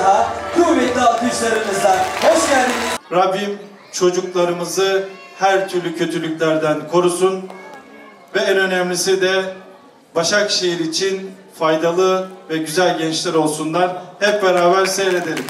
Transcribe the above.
daha kuvvetli alkışlarımızla hoş geldiniz. Rabbim çocuklarımızı her türlü kötülüklerden korusun ve en önemlisi de Başakşehir için faydalı ve güzel gençler olsunlar. Hep beraber seyredelim.